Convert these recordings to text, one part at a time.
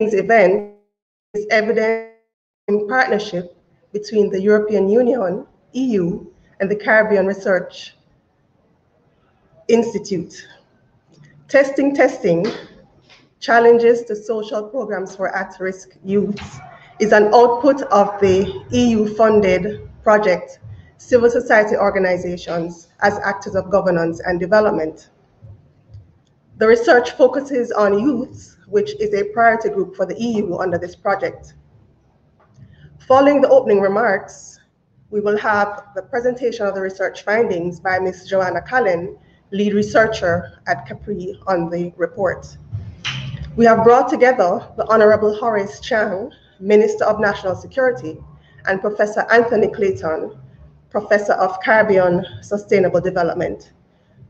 event is evident in partnership between the European Union, EU, and the Caribbean Research Institute. Testing, testing, challenges to social programs for at-risk youths is an output of the EU-funded project, Civil Society Organizations as Actors of Governance and Development. The research focuses on youths, which is a priority group for the EU under this project. Following the opening remarks, we will have the presentation of the research findings by Ms. Joanna Cullen, lead researcher at Capri on the report. We have brought together the Honorable Horace Chang, Minister of National Security, and Professor Anthony Clayton, Professor of Caribbean Sustainable Development,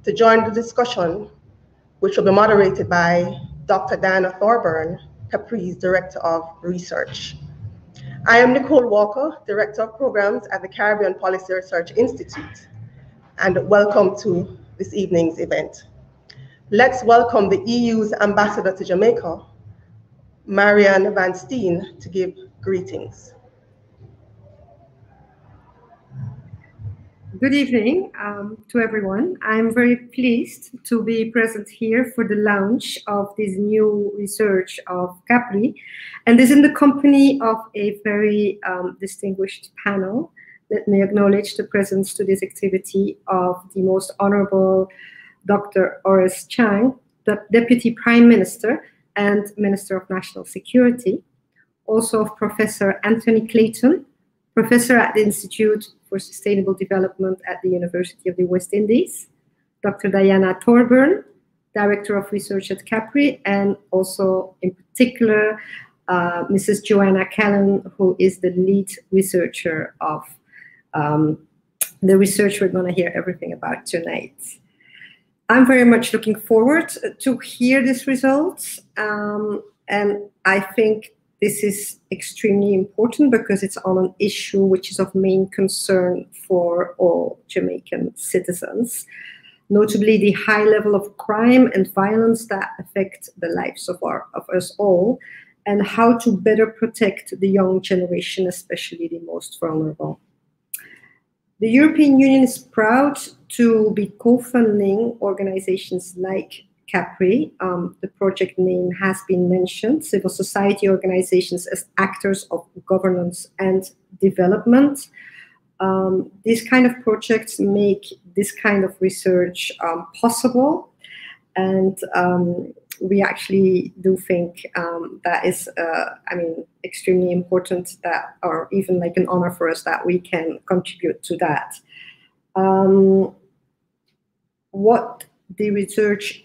to join the discussion, which will be moderated by Dr. Diana Thorburn, Capri's Director of Research. I am Nicole Walker, Director of Programs at the Caribbean Policy Research Institute, and welcome to this evening's event. Let's welcome the EU's Ambassador to Jamaica, Marianne Van Steen, to give greetings. Good evening um, to everyone. I'm very pleased to be present here for the launch of this new research of Capri, and this in the company of a very um, distinguished panel. Let me acknowledge the presence to this activity of the most honorable Dr. Horace Chang, the Deputy Prime Minister and Minister of National Security, also of Professor Anthony Clayton, Professor at the Institute for Sustainable Development at the University of the West Indies, Dr. Diana Thorburn, Director of Research at Capri, and also in particular, uh, Mrs. Joanna Callan, who is the lead researcher of um, the research we're going to hear everything about tonight. I'm very much looking forward to hear these results. Um, and I think this is extremely important because it's on an issue which is of main concern for all Jamaican citizens, notably the high level of crime and violence that affect the lives of, our, of us all, and how to better protect the young generation, especially the most vulnerable. The European Union is proud to be co-funding organizations like Capri. Um, the project name has been mentioned, civil society organizations as actors of governance and development. Um, these kind of projects make this kind of research um, possible. And um, we actually do think um, that is, uh, I mean, extremely important that, or even like an honor for us that we can contribute to that. Um, what the research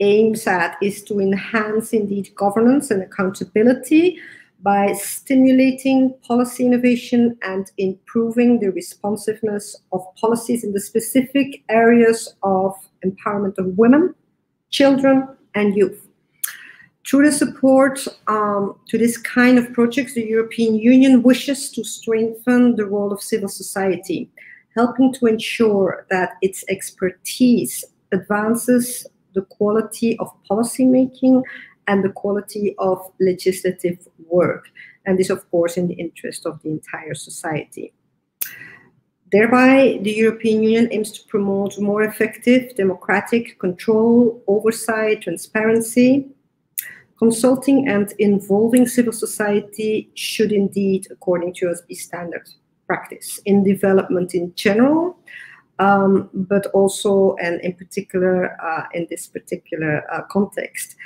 aims at is to enhance indeed governance and accountability by stimulating policy innovation and improving the responsiveness of policies in the specific areas of empowerment of women, children, and youth. Through the support um, to this kind of projects, the European Union wishes to strengthen the role of civil society, helping to ensure that its expertise advances the quality of policymaking and the quality of legislative work. And this, of course, in the interest of the entire society. Thereby, the European Union aims to promote more effective democratic control, oversight, transparency. Consulting and involving civil society should indeed, according to us, be standard practice in development in general, um, but also, and in particular, uh, in this particular uh, context,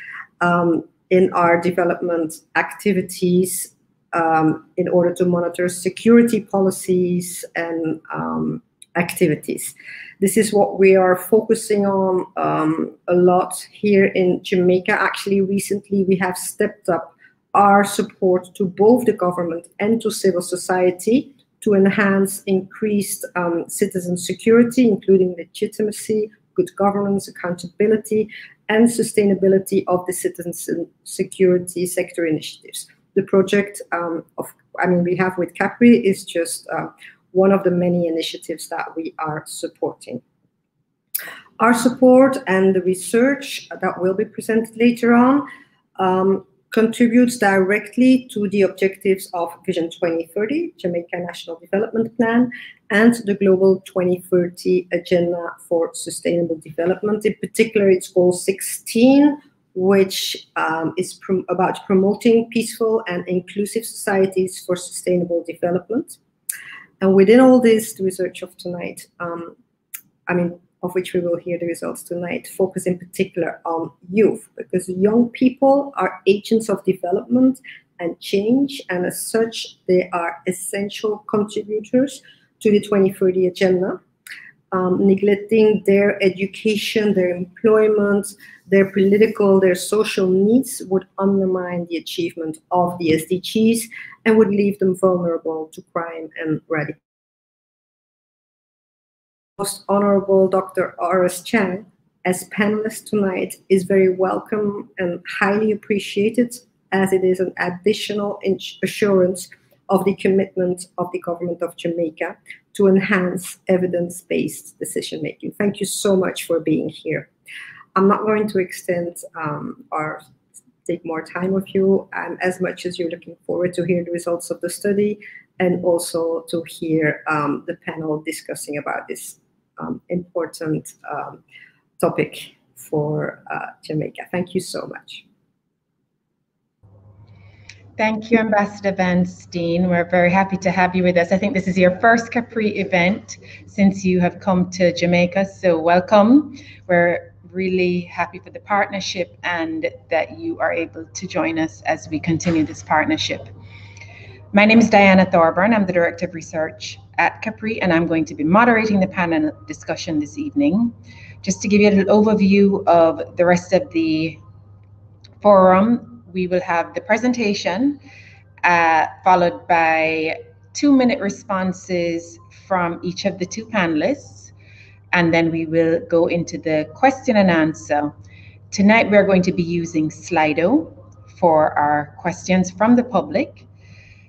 um, in our development activities um, in order to monitor security policies and um, activities. This is what we are focusing on um, a lot here in Jamaica. Actually, recently we have stepped up our support to both the government and to civil society to enhance increased um, citizen security, including legitimacy, good governance, accountability, and sustainability of the citizen security sector initiatives. The project um, of, I mean, we have with Capri is just uh, one of the many initiatives that we are supporting. Our support and the research that will be presented later on um, contributes directly to the objectives of Vision 2030, Jamaica National Development Plan, and the Global 2030 Agenda for Sustainable Development. In particular, it's goal 16, which um, is about promoting peaceful and inclusive societies for sustainable development. And within all this, the research of tonight, um, I mean, of which we will hear the results tonight, focus in particular on youth, because young people are agents of development and change, and as such, they are essential contributors to the 2030 agenda. Um, neglecting their education, their employment, their political, their social needs would undermine the achievement of the SDGs and would leave them vulnerable to crime and radicalism most honorable Dr. Horace Chang as panelist tonight is very welcome and highly appreciated as it is an additional assurance of the commitment of the government of Jamaica to enhance evidence-based decision-making. Thank you so much for being here. I'm not going to extend um, or take more time with you um, as much as you're looking forward to hear the results of the study and also to hear um, the panel discussing about this um, important um, topic for uh, Jamaica. Thank you so much. Thank you, Ambassador Van Steen. We're very happy to have you with us. I think this is your first Capri event since you have come to Jamaica, so welcome. We're really happy for the partnership and that you are able to join us as we continue this partnership. My name is Diana Thorburn. I'm the Director of Research at Capri, and I'm going to be moderating the panel discussion this evening. Just to give you a little overview of the rest of the forum, we will have the presentation uh, followed by two minute responses from each of the two panelists, and then we will go into the question and answer. Tonight, we're going to be using Slido for our questions from the public.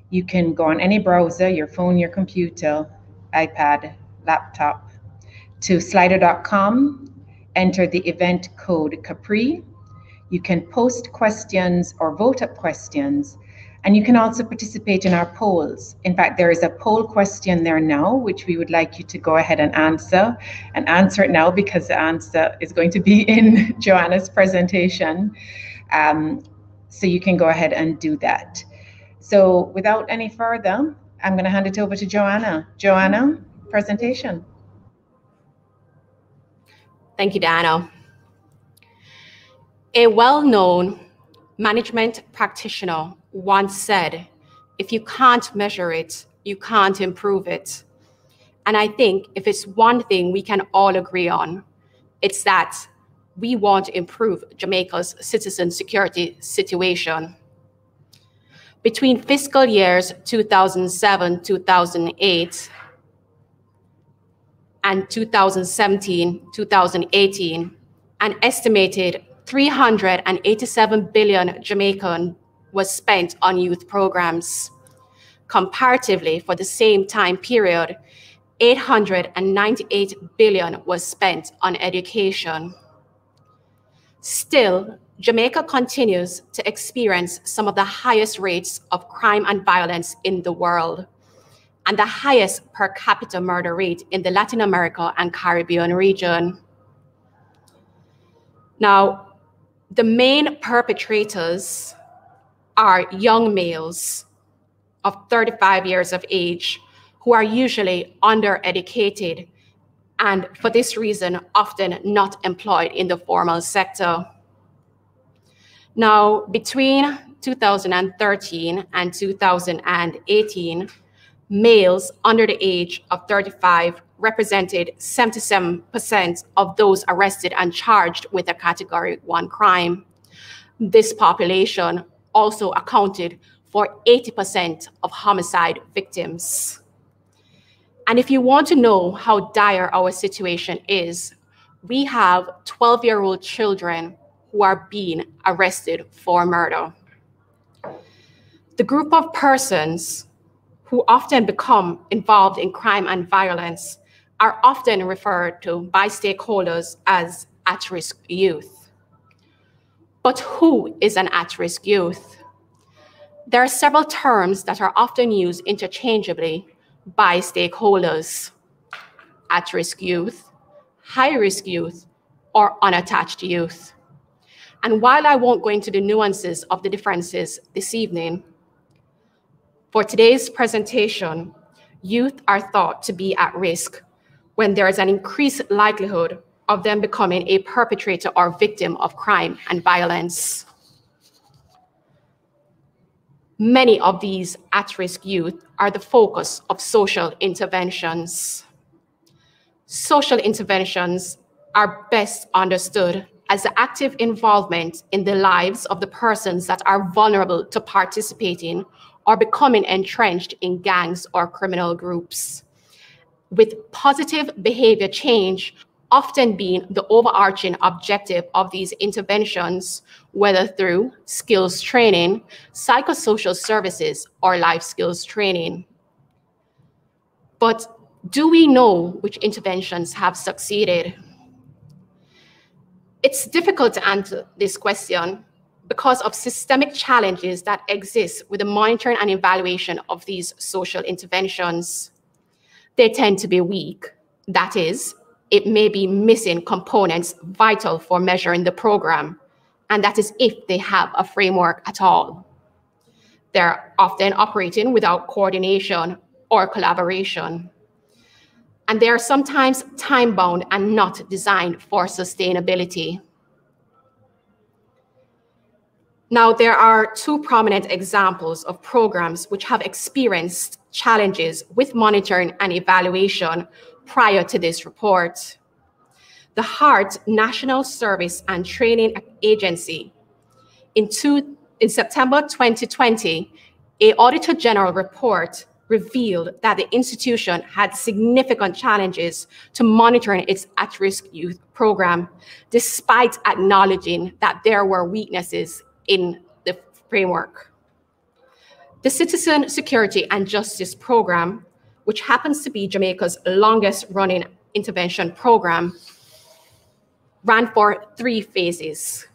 You can go on any browser, your phone, your computer, iPad, laptop, to slido.com, enter the event code Capri. You can post questions or vote up questions, and you can also participate in our polls. In fact, there is a poll question there now, which we would like you to go ahead and answer, and answer it now because the answer is going to be in Joanna's presentation. Um, so you can go ahead and do that. So without any further, I'm going to hand it over to Joanna. Joanna, presentation. Thank you, Dana. A well-known management practitioner once said, if you can't measure it, you can't improve it. And I think if it's one thing we can all agree on, it's that we want to improve Jamaica's citizen security situation. Between fiscal years 2007, 2008, and 2017, 2018, an estimated 387 billion Jamaican was spent on youth programs. Comparatively, for the same time period, 898 billion was spent on education. Still, Jamaica continues to experience some of the highest rates of crime and violence in the world and the highest per capita murder rate in the Latin America and Caribbean region. Now, the main perpetrators are young males of 35 years of age who are usually undereducated and for this reason often not employed in the formal sector. Now, between 2013 and 2018, males under the age of 35 represented 77% of those arrested and charged with a Category 1 crime. This population also accounted for 80% of homicide victims. And if you want to know how dire our situation is, we have 12 year old children who are being arrested for murder. The group of persons who often become involved in crime and violence are often referred to by stakeholders as at risk youth. But who is an at-risk youth? There are several terms that are often used interchangeably by stakeholders. At-risk youth, high-risk youth, or unattached youth. And while I won't go into the nuances of the differences this evening, for today's presentation, youth are thought to be at risk when there is an increased likelihood of them becoming a perpetrator or victim of crime and violence. Many of these at-risk youth are the focus of social interventions. Social interventions are best understood as the active involvement in the lives of the persons that are vulnerable to participating or becoming entrenched in gangs or criminal groups. With positive behavior change often being the overarching objective of these interventions, whether through skills training, psychosocial services, or life skills training. But do we know which interventions have succeeded? It's difficult to answer this question because of systemic challenges that exist with the monitoring and evaluation of these social interventions. They tend to be weak. That is, it may be missing components vital for measuring the program, and that is if they have a framework at all. They're often operating without coordination or collaboration. And they are sometimes time bound and not designed for sustainability. Now, there are two prominent examples of programs which have experienced challenges with monitoring and evaluation prior to this report. The HEART National Service and Training Agency in, two, in September 2020, a Auditor General report revealed that the institution had significant challenges to monitoring its at-risk youth program, despite acknowledging that there were weaknesses in the framework. The Citizen Security and Justice Program, which happens to be Jamaica's longest running intervention program, ran for three phases.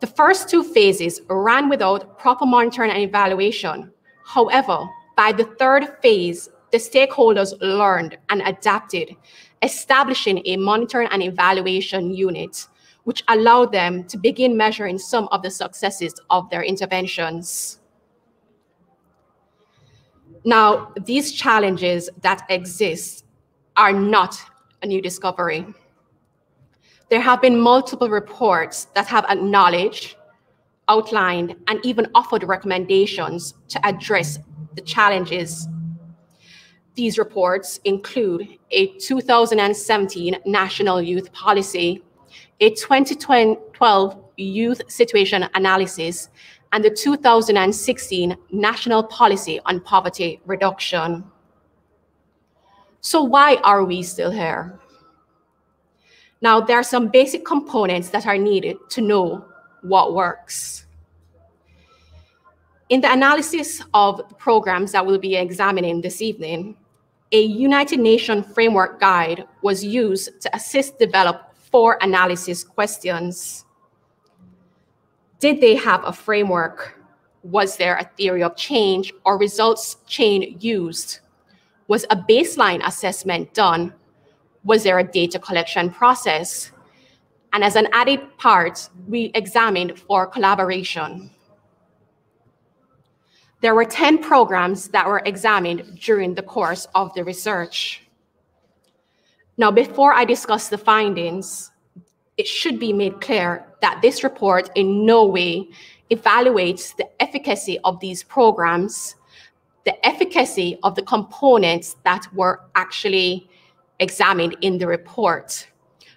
The first two phases ran without proper monitoring and evaluation. However, by the third phase, the stakeholders learned and adapted, establishing a monitoring and evaluation unit which allowed them to begin measuring some of the successes of their interventions. Now, these challenges that exist are not a new discovery. There have been multiple reports that have acknowledged, outlined, and even offered recommendations to address the challenges. These reports include a 2017 National Youth Policy a 2012 Youth Situation Analysis, and the 2016 National Policy on Poverty Reduction. So why are we still here? Now, there are some basic components that are needed to know what works. In the analysis of the programs that we'll be examining this evening, a United Nations framework guide was used to assist develop four analysis questions. Did they have a framework? Was there a theory of change or results chain used? Was a baseline assessment done? Was there a data collection process? And as an added part, we examined for collaboration. There were 10 programs that were examined during the course of the research. Now, before I discuss the findings, it should be made clear that this report in no way evaluates the efficacy of these programs, the efficacy of the components that were actually examined in the report,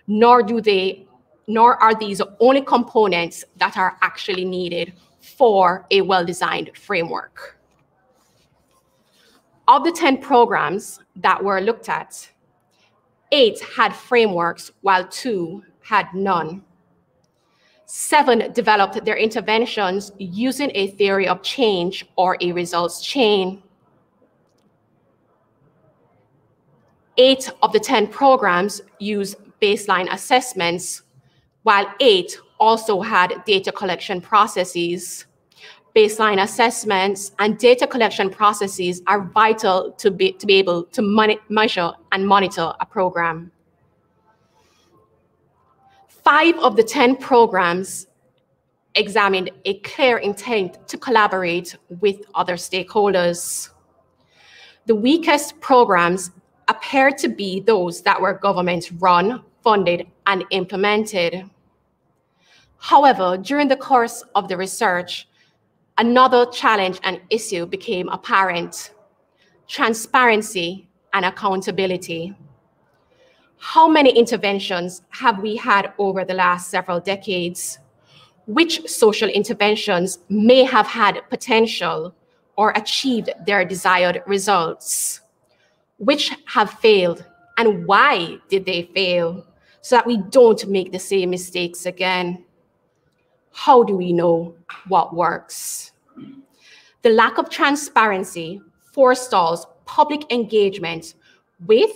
nor do they, nor are these the only components that are actually needed for a well-designed framework. Of the 10 programs that were looked at, Eight had frameworks, while two had none. Seven developed their interventions using a theory of change or a results chain. Eight of the 10 programs use baseline assessments, while eight also had data collection processes. Baseline assessments and data collection processes are vital to be, to be able to measure and monitor a program. Five of the 10 programs examined a clear intent to collaborate with other stakeholders. The weakest programs appear to be those that were government run, funded, and implemented. However, during the course of the research, another challenge and issue became apparent, transparency and accountability. How many interventions have we had over the last several decades? Which social interventions may have had potential or achieved their desired results? Which have failed and why did they fail? So that we don't make the same mistakes again how do we know what works? The lack of transparency forestalls public engagement with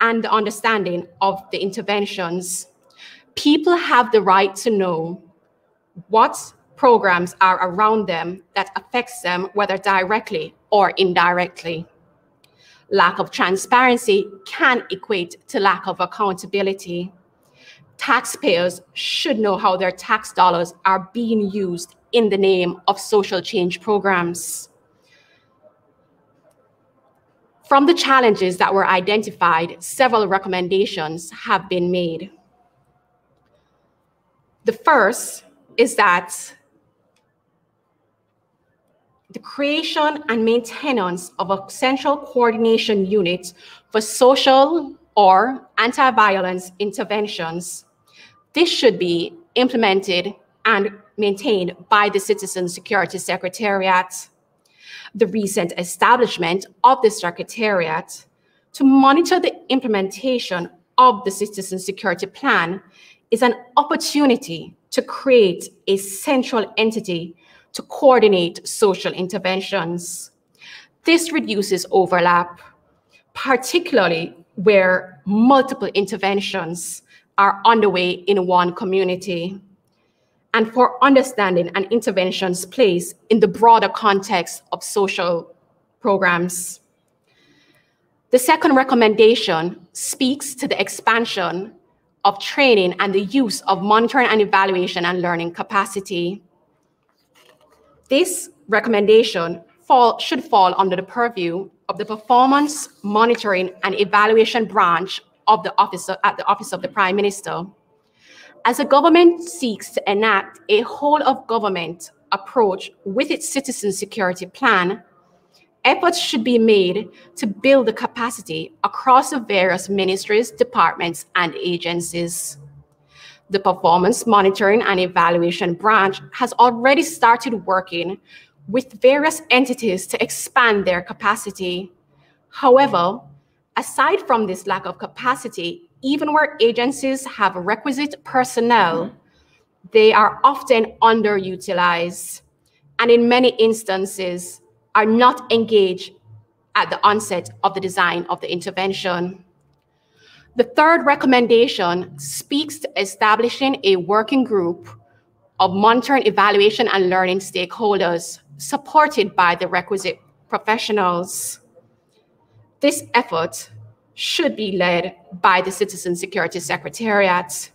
and the understanding of the interventions. People have the right to know what programs are around them that affects them, whether directly or indirectly. Lack of transparency can equate to lack of accountability taxpayers should know how their tax dollars are being used in the name of social change programs. From the challenges that were identified, several recommendations have been made. The first is that the creation and maintenance of a central coordination unit for social or anti-violence interventions this should be implemented and maintained by the Citizen Security Secretariat. The recent establishment of the Secretariat to monitor the implementation of the Citizen Security Plan is an opportunity to create a central entity to coordinate social interventions. This reduces overlap, particularly where multiple interventions are underway in one community and for understanding and interventions place in the broader context of social programs. The second recommendation speaks to the expansion of training and the use of monitoring and evaluation and learning capacity. This recommendation fall, should fall under the purview of the performance monitoring and evaluation branch of the office of, at the office of the prime minister. As a government seeks to enact a whole of government approach with its citizen security plan, efforts should be made to build the capacity across the various ministries, departments, and agencies. The Performance Monitoring and Evaluation Branch has already started working with various entities to expand their capacity. However, aside from this lack of capacity, even where agencies have requisite personnel, mm-hmm. they are often underutilized and in many instances are not engaged at the onset of the design of the intervention. The third recommendation speaks to establishing a working group of monitoring, evaluation, and learning stakeholders supported by the requisite professionals. This effort should be led by the Citizen Security Secretariat.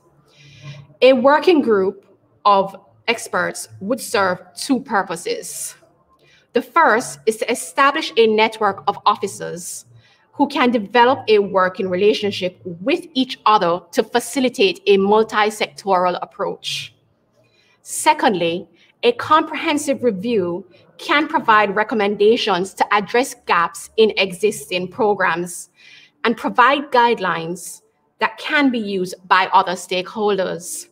A working group of experts would serve two purposes. The first is to establish a network of officers who can develop a working relationship with each other to facilitate a multi-sectoral approach. Secondly, a comprehensive review can provide recommendations to address gaps in existing programs and provide guidelines that can be used by other stakeholders.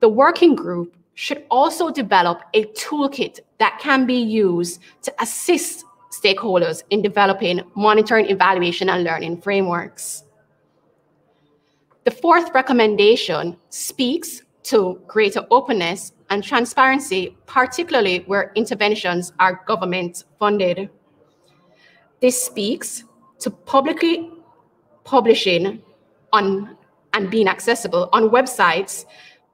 The working group should also develop a toolkit that can be used to assist stakeholders in developing monitoring, evaluation, and learning frameworks. The fourth recommendation speaks to greater openness and transparency, particularly where interventions are government funded. This speaks to publicly publishing on and being accessible on websites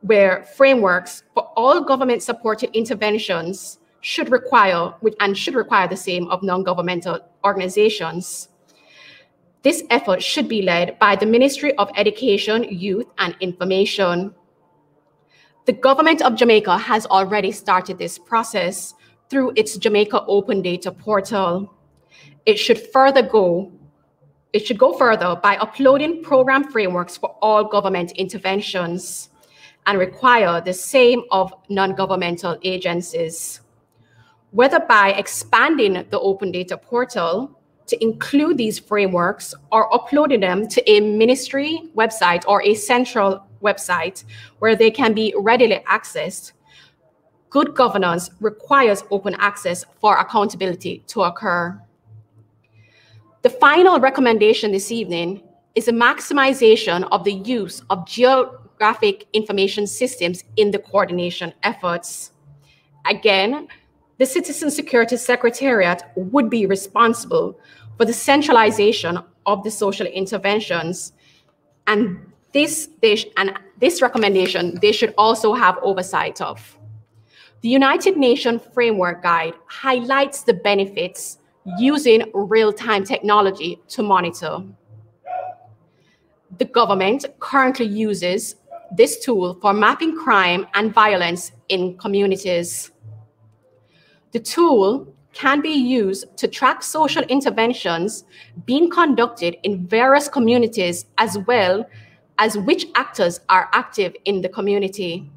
where frameworks for all government supported interventions should require and should require the same of non-governmental organizations. This effort should be led by the Ministry of Education, Youth and Information. The government of Jamaica has already started this process through its Jamaica Open Data portal. It should further go it should go further by uploading program frameworks for all government interventions and require the same of non-governmental agencies. Whether by expanding the open data portal to include these frameworks or uploading them to a ministry website or a central website where they can be readily accessed, good governance requires open access for accountability to occur. The final recommendation this evening is a maximization of the use of geographic information systems in the coordination efforts. Again, the Citizen Security Secretariat would be responsible for the centralization of the social interventions. And this, they and this recommendation they should also have oversight of. The United Nations Framework Guide highlights the benefits using real-time technology to monitor. The government currently uses this tool for mapping crime and violence in communities. The tool can be used to track social interventions being conducted in various communities as well as which actors are active in the community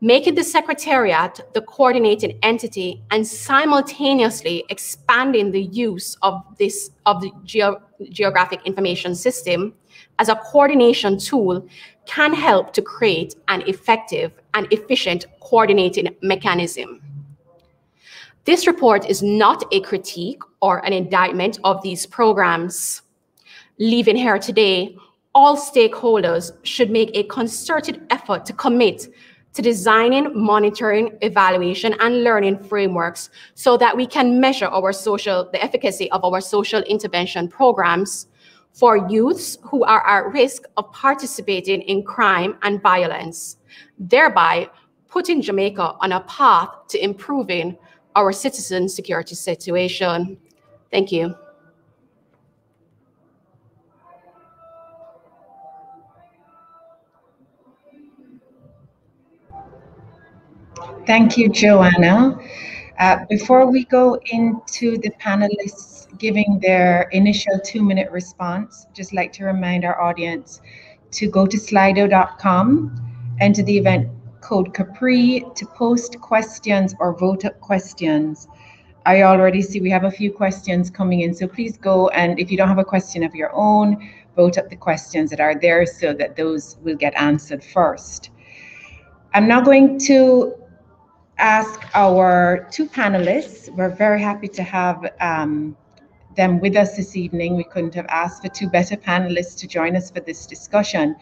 making the Secretariat the coordinating entity and simultaneously expanding the use of this of the geo geographic information system as a coordination tool can help to create an effective and efficient coordinating mechanism. This report is not a critique or an indictment of these programs. Leaving here today, all stakeholders should make a concerted effort to commit to designing, monitoring, evaluation, and learning frameworks so that we can measure our social, the efficacy of our social intervention programs for youths who are at risk of participating in crime and violence, thereby putting Jamaica on a path to improving our citizen security situation. Thank you. Thank you, Joanna. Uh, before we go into the panelists giving their initial two-minute response, just like to remind our audience to go to slido.com, enter the event code Capri to post questions or vote up questions. I already see we have a few questions coming in, so please go and if you don't have a question of your own, vote up the questions that are there so that those will get answered first. I'm now going to ask our two panelists. We're very happy to have um, them with us this evening. We couldn't have asked for two better panelists to join us for this discussion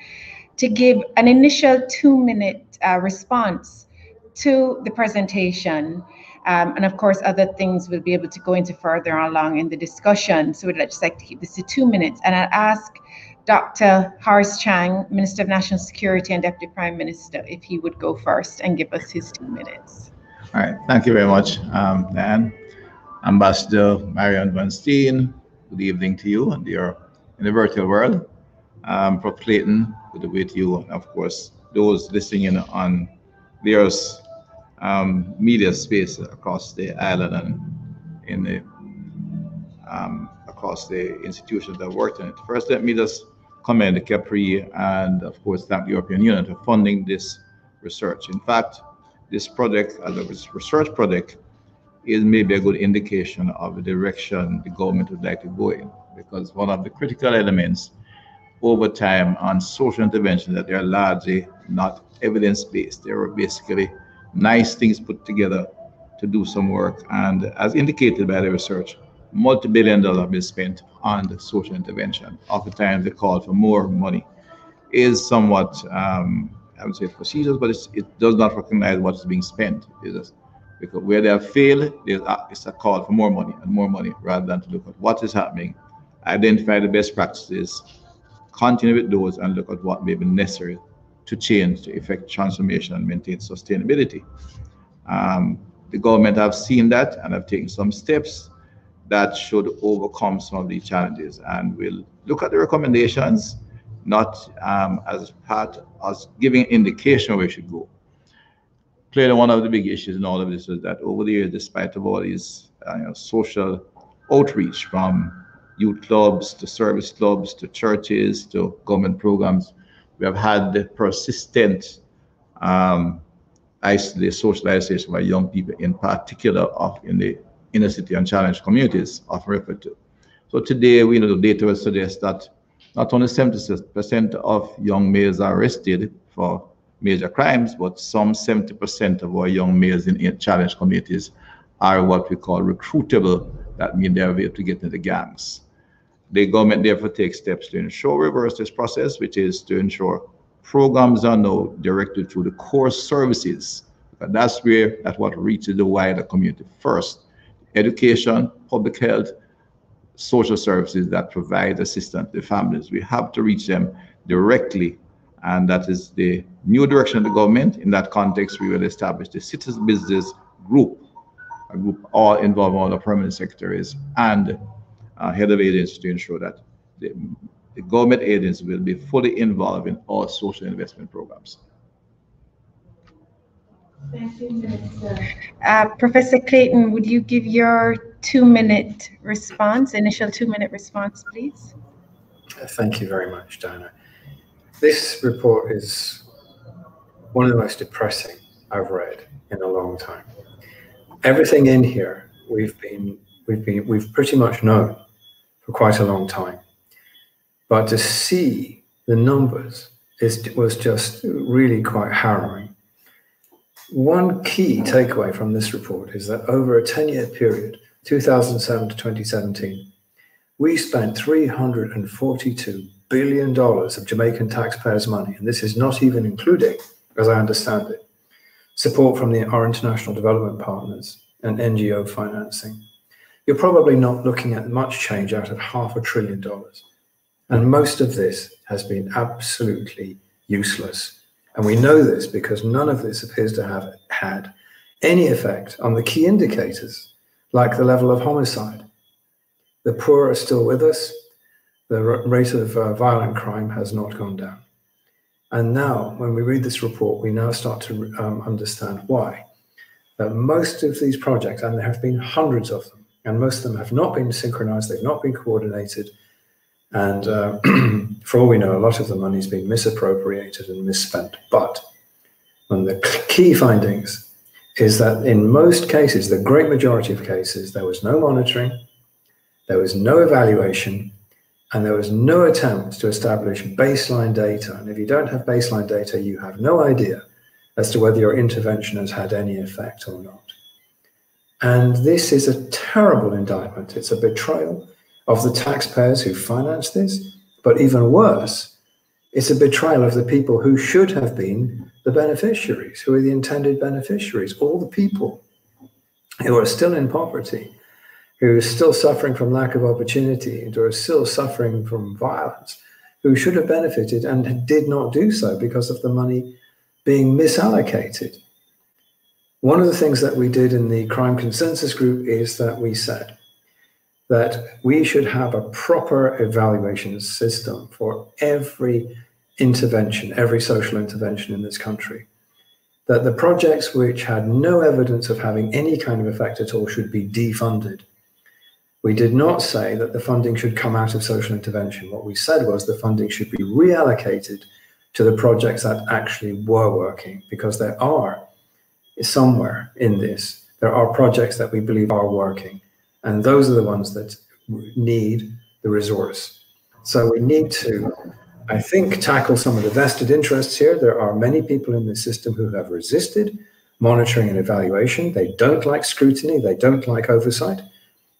to give an initial two minute uh, response to the presentation. Um, and of course, other things we'll be able to go into further along in the discussion. So we'd just like to keep this to two minutes. And I'll ask Dr. Horace Chang, Minister of National Security and Deputy Prime Minister, if he would go first and give us his two minutes. All right, thank you very much, um, Dan. Ambassador Marion Van Steen, good evening to you and your in the virtual world. Um. Clayton, good to be with you. And of course, those listening in on various um, media space across the island and in the um, across the institutions that worked in it. First, let me just commend the Capri and of course thank the European Union for funding this research. In fact, this project as a research project is maybe a good indication of the direction the government would like to go in. Because one of the critical elements over time on social intervention that they are largely not evidence-based. They were basically nice things put together to do some work. And as indicated by the research, multi-billion dollars have been spent on the social intervention. Oftentimes the call for more money is somewhat um, I would say procedures, but it does not recognize what is being spent. It's because where they have failed, a, it's a call for more money and more money rather than to look at what is happening, identify the best practices, continue with those, and look at what may be necessary to change, to effect transformation and maintain sustainability. Um, the government have seen that and have taken some steps that should overcome some of the challenges. And we'll look at the recommendations, not um, as part as giving indication where we should go. Clearly, one of the big issues in all of this is that over the years, despite of all these uh, you know, social outreach from youth clubs to service clubs to churches to government programs, we have had the persistent um, isolate, social isolation by young people, in particular of in the inner city and challenged communities, often referred to. So today, we know the data will suggest that not only 76% of young males are arrested for major crimes, but some 70% of our young males in challenged communities are what we call recruitable. That means they are able to get into the gangs. The government therefore takes steps to ensure reverse this process, which is to ensure programs are now directed to the core services. But that's where that's what reaches the wider community first. Education, public health, social services that provide assistance to families. We have to reach them directly. And that is the new direction of the government. In that context, we will establish the citizen business group, a group all involving all the permanent secretaries and uh, head of agencies to ensure that the, the government agencies will be fully involved in all social investment programs. Uh, Professor Clayton, would you give your two-minute response, initial two-minute response, please? Thank you very much, Diana. This report is one of the most depressing I've read in a long time. Everything in here we've been we've been we've pretty much known for quite a long time. But to see the numbers is, was just really quite harrowing. One key takeaway from this report is that over a 10 year period, 2007 to 2017, we spent $342 billion of Jamaican taxpayers' money, and this is not even including, as I understand it, support from the, our international development partners and NGO financing you're probably not looking at much change out of half a trillion dollars. And most of this has been absolutely useless. And we know this because none of this appears to have had any effect on the key indicators, like the level of homicide. The poor are still with us. The rate of uh, violent crime has not gone down. And now, when we read this report, we now start to um, understand why. Most of these projects, and there have been hundreds of them, and most of them have not been synchronized, they've not been coordinated. And uh, for all we know, a lot of the money has been misappropriated and misspent. But one of the key findings is that in most cases, the great majority of cases, there was no monitoring, there was no evaluation, and there was no attempt to establish baseline data. And if you don't have baseline data, you have no idea as to whether your intervention has had any effect or not. And this is a terrible indictment. It's a betrayal of the taxpayers who financed this, but even worse, it's a betrayal of the people who should have been the beneficiaries, who are the intended beneficiaries, all the people who are still in poverty, who are still suffering from lack of opportunity, and who are still suffering from violence, who should have benefited and did not do so because of the money being misallocated. One of the things that we did in the crime consensus group is that we said that we should have a proper evaluation system for every intervention, every social intervention in this country. That the projects which had no evidence of having any kind of effect at all should be defunded. We did not say that the funding should come out of social intervention. What we said was the funding should be reallocated to the projects that actually were working, because there are somewhere in this, there are projects that we believe are working. And those are the ones that need the resource. So we need to, I think, tackle some of the vested interests here. There are many people in the system who have resisted monitoring and evaluation. They don't like scrutiny, they don't like oversight.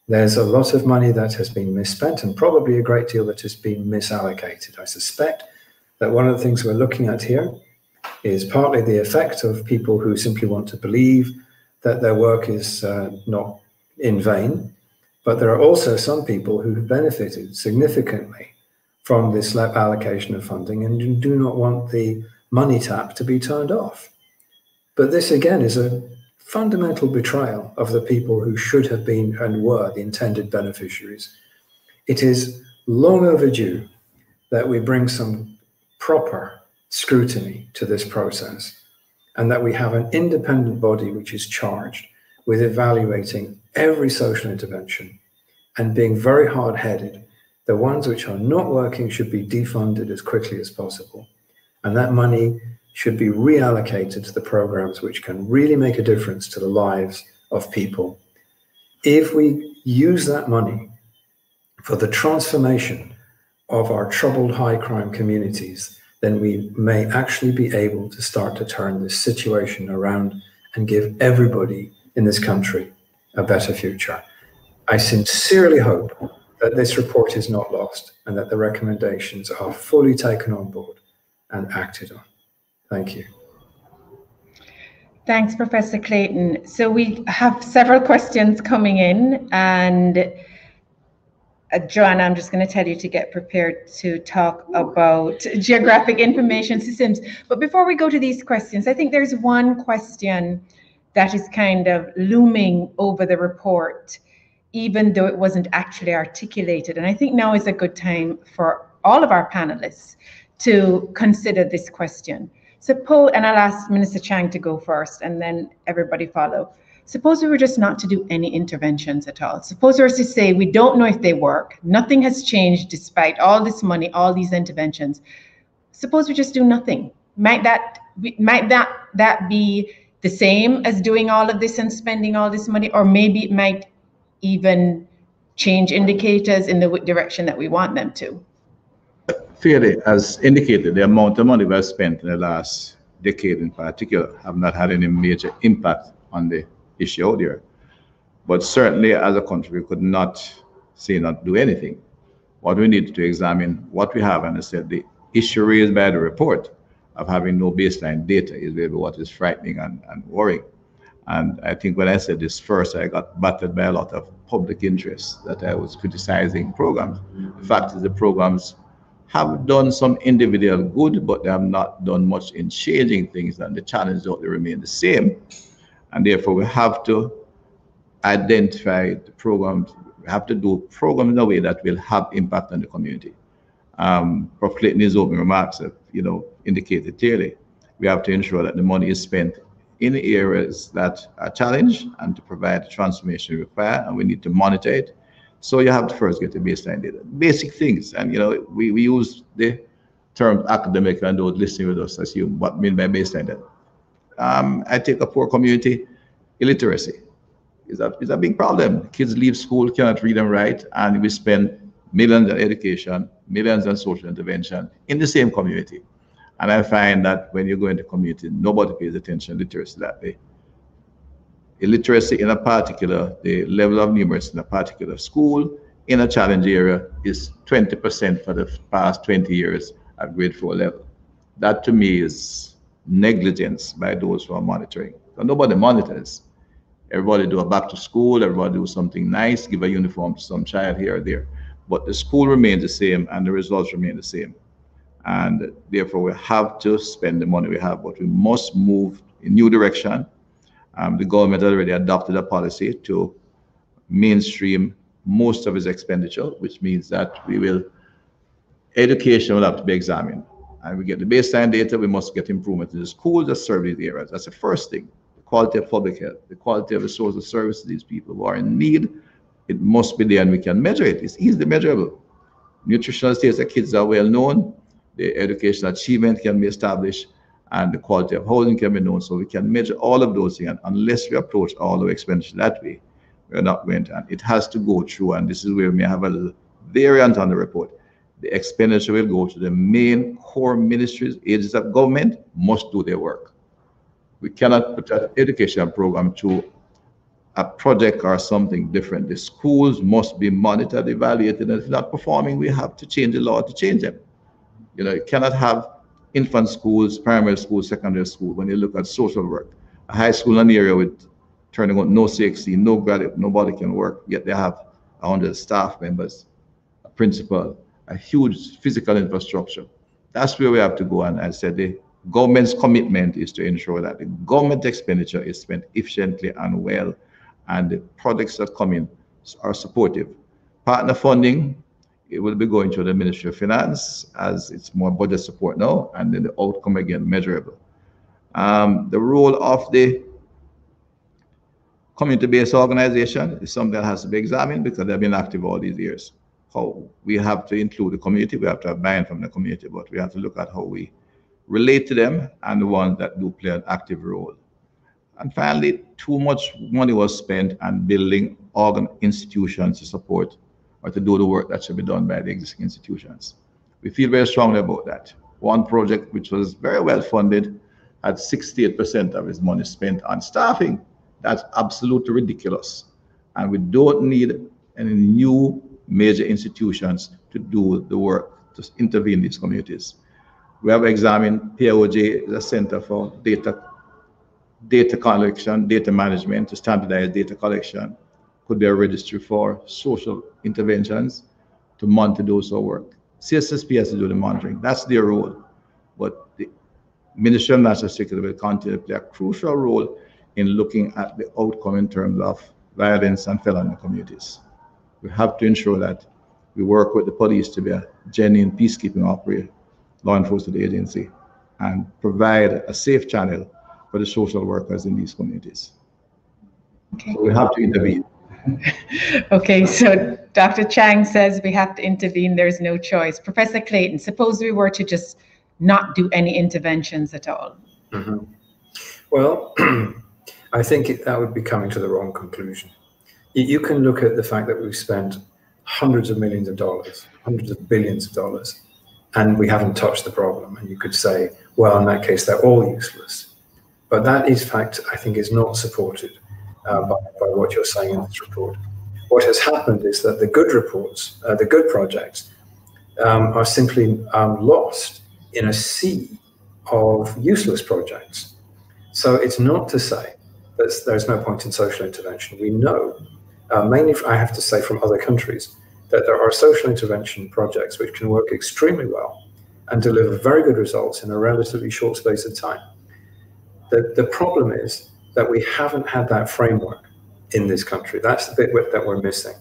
There's a lot of money that has been misspent and probably a great deal that has been misallocated. I suspect that one of the things we're looking at here is partly the effect of people who simply want to believe that their work is uh, not in vain. But there are also some people who have benefited significantly from this allocation of funding and do not want the money tap to be turned off. But this again is a fundamental betrayal of the people who should have been and were the intended beneficiaries. It is long overdue that we bring some proper scrutiny to this process and that we have an independent body which is charged with evaluating every social intervention and being very hard headed. The ones which are not working should be defunded as quickly as possible. And that money should be reallocated to the programs which can really make a difference to the lives of people. If we use that money for the transformation of our troubled high crime communities, then we may actually be able to start to turn this situation around and give everybody in this country a better future. I sincerely hope that this report is not lost and that the recommendations are fully taken on board and acted on. Thank you. Thanks, Professor Clayton. So we have several questions coming in and uh, Joanna, I'm just going to tell you to get prepared to talk about geographic information systems. But before we go to these questions, I think there's one question that is kind of looming over the report, even though it wasn't actually articulated. And I think now is a good time for all of our panelists to consider this question. Suppose, and I'll ask Minister Chang to go first and then everybody follow. Suppose we were just not to do any interventions at all. Suppose we were to say we don't know if they work, nothing has changed despite all this money, all these interventions. Suppose we just do nothing. Might that might that that be the same as doing all of this and spending all this money, or maybe it might even change indicators in the direction that we want them to? Fairly, as indicated, the amount of money we have spent in the last decade in particular have not had any major impact on the issue out there. But certainly as a country, we could not say not do anything. What we need to examine what we have, and I said the issue raised by the report of having no baseline data is really what is frightening and, and worrying. And I think when I said this first, I got battered by a lot of public interest that I was criticizing programs. The fact is the programs have done some individual good, but they have not done much in changing things, and the challenges don't remain the same. And therefore, we have to identify the programs. We have to do programs in a way that will have impact on the community. Um, Prof. Clayton, his opening remarks have, you know, indicated clearly. We have to ensure that the money is spent in the areas that are challenged and to provide the transformation required, and we need to monitor it. So you have to first get the baseline data, basic things. And you know, we, we use the term academic and those listening with us assume what mean by baseline data um, I take a poor community, illiteracy is a, is a big problem. Kids leave school, cannot read and write, and we spend millions on education, millions on social intervention in the same community. And I find that when you go into community, nobody pays attention to literacy that way. Illiteracy in a particular, the level of numeracy in a particular school in a challenge area is 20% for the past 20 years at grade four level. That to me is negligence by those who are monitoring. So nobody monitors. Everybody do a back to school, everybody do something nice, give a uniform to some child here or there. But the school remains the same and the results remain the same. And therefore we have to spend the money we have, but we must move in new direction. Um, the government already adopted a policy to mainstream most of its expenditure, which means that we will, education will have to be examined and we get the baseline data, we must get improvement in the schools that serve these areas. That's the first thing. The quality of public health, the quality of the social service to these people who are in need, it must be there and we can measure it. It's easily measurable. Nutritional status of kids are well known, the educational achievement can be established, and the quality of housing can be known. So we can measure all of those things. And unless we approach all of expenditure that way, we're not going to. And it has to go through, and this is where we have a little variant on the report the expenditure will go to the main core ministries, agencies of government must do their work. We cannot put an education program to a project or something different. The schools must be monitored, evaluated, and if not performing, we have to change the law to change them. You know, you cannot have infant schools, primary schools, secondary school, when you look at social work. A high school in an area with turning out no CXC, no graduate, nobody can work, yet they have 100 staff members, a principal, a huge physical infrastructure. That's where we have to go. And I said the government's commitment is to ensure that the government expenditure is spent efficiently and well, and the projects that come in are supportive. Partner funding, it will be going to the Ministry of Finance as it's more budget support now, and then the outcome again measurable. Um, the role of the community-based organization is something that has to be examined because they've been active all these years. How we have to include the community, we have to have buy-in from the community, but we have to look at how we relate to them and the ones that do play an active role. And finally, too much money was spent on building organ institutions to support or to do the work that should be done by the existing institutions. We feel very strongly about that. One project, which was very well funded, had 68% of its money spent on staffing. That's absolutely ridiculous. And we don't need any new major institutions to do the work to intervene in these communities. We have examined POJ, the Center for Data data collection, data management, to standardize data collection. Could be a registry for social interventions to monitor those who work. CSSP has to do the monitoring. That's their role. But the Ministry of National Security will continue to play a crucial role in looking at the outcome in terms of violence and felony communities. We have to ensure that we work with the police to be a genuine peacekeeping operator, law enforcement agency, and provide a safe channel for the social workers in these communities. Okay. So we have to intervene. okay, so Dr. Chang says we have to intervene, there's no choice. Professor Clayton, suppose we were to just not do any interventions at all? Mm -hmm. Well, I think that would be coming to the wrong conclusion. You can look at the fact that we've spent hundreds of millions of dollars, hundreds of billions of dollars, and we haven't touched the problem. And you could say, well, in that case, they're all useless. But that is fact, I think, is not supported uh, by, by, what you're saying in this report. What has happened is that the good reports, uh, the good projects, um, are simply um, lost in a sea of useless projects. So it's not to say that there's no point in social intervention. We know, uh, mainly, I have to say, from other countries, that there are social intervention projects which can work extremely well and deliver very good results in a relatively short space of time. The, the problem is that we haven't had that framework in this country. That's the bit that we're missing.